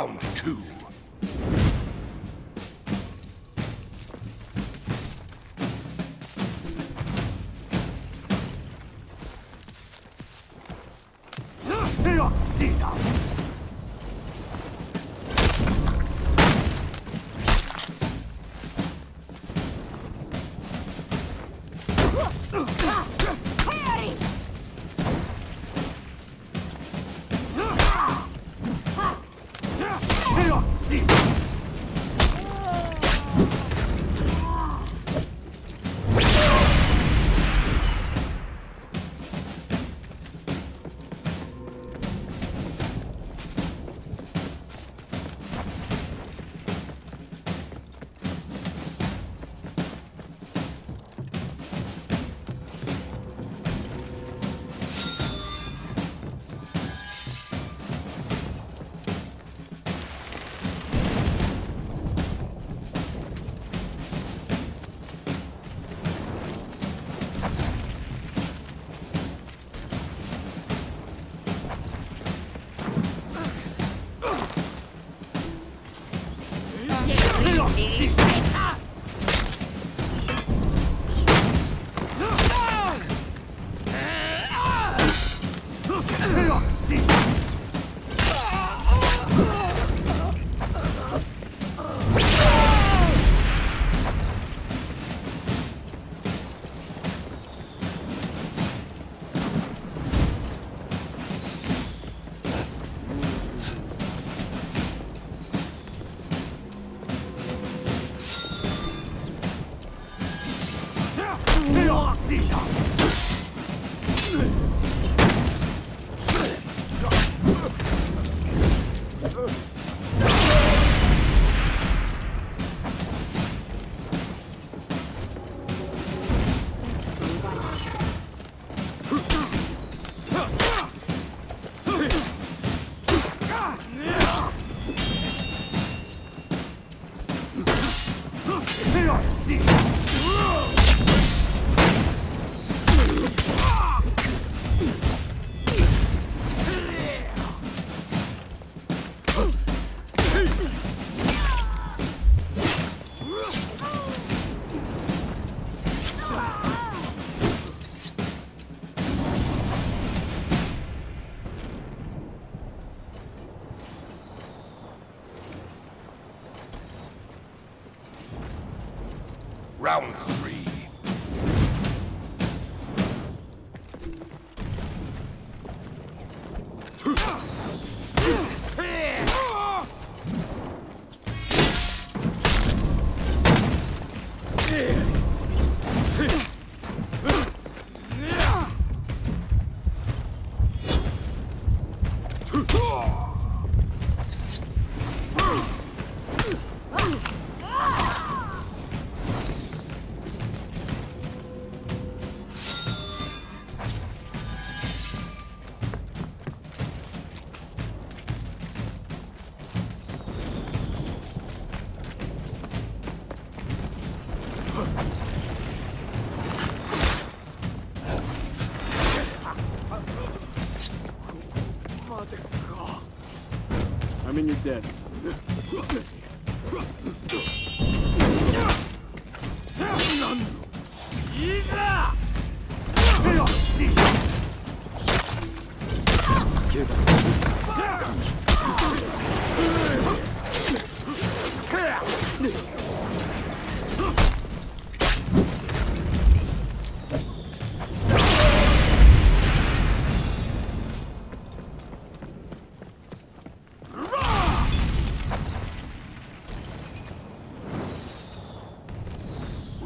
Round two. Hey! Round three. I like that. Yes.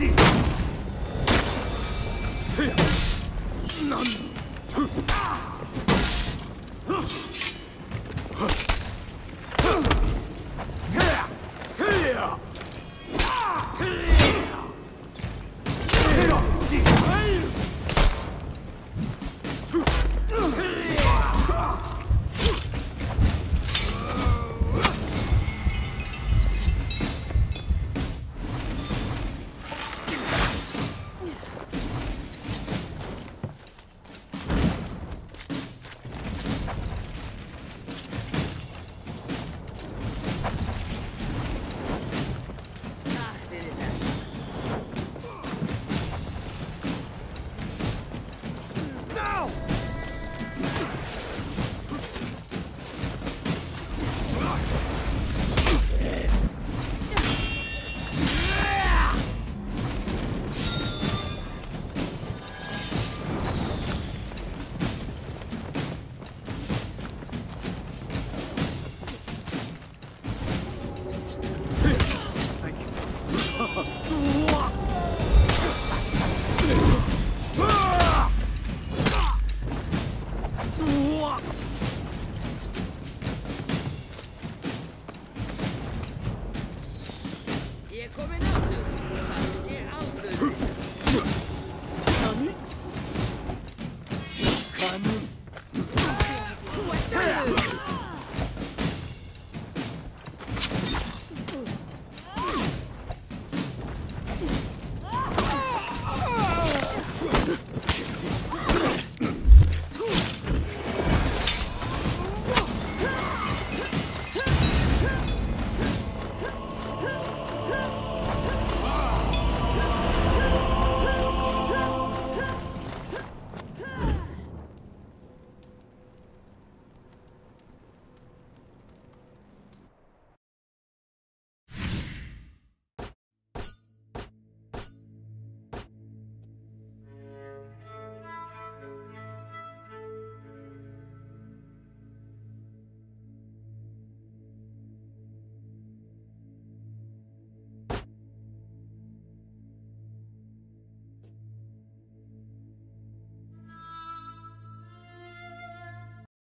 Deep.